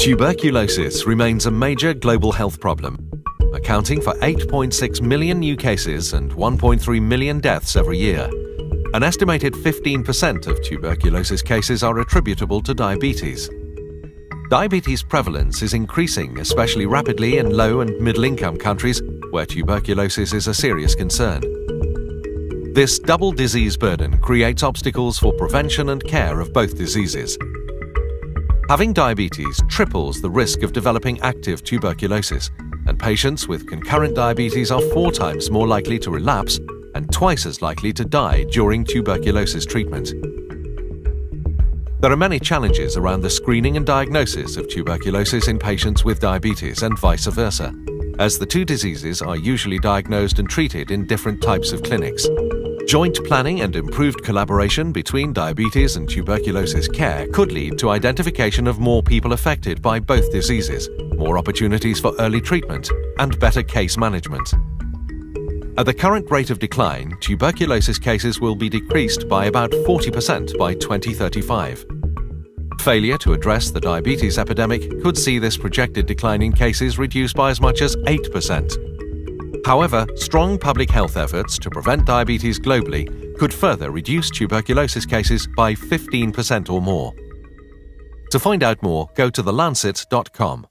Tuberculosis remains a major global health problem, accounting for 8.6 million new cases and 1.3 million deaths every year. An estimated 15% of tuberculosis cases are attributable to diabetes. Diabetes prevalence is increasing especially rapidly in low and middle income countries where tuberculosis is a serious concern. This double disease burden creates obstacles for prevention and care of both diseases. Having diabetes triples the risk of developing active tuberculosis, and patients with concurrent diabetes are four times more likely to relapse and twice as likely to die during tuberculosis treatment. There are many challenges around the screening and diagnosis of tuberculosis in patients with diabetes and vice versa, as the two diseases are usually diagnosed and treated in different types of clinics. Joint planning and improved collaboration between diabetes and tuberculosis care could lead to identification of more people affected by both diseases, more opportunities for early treatment, and better case management. At the current rate of decline, tuberculosis cases will be decreased by about 40% by 2035. Failure to address the diabetes epidemic could see this projected decline in cases reduced by as much as 8%. However, strong public health efforts to prevent diabetes globally could further reduce tuberculosis cases by 15% or more. To find out more, go to thelancet.com.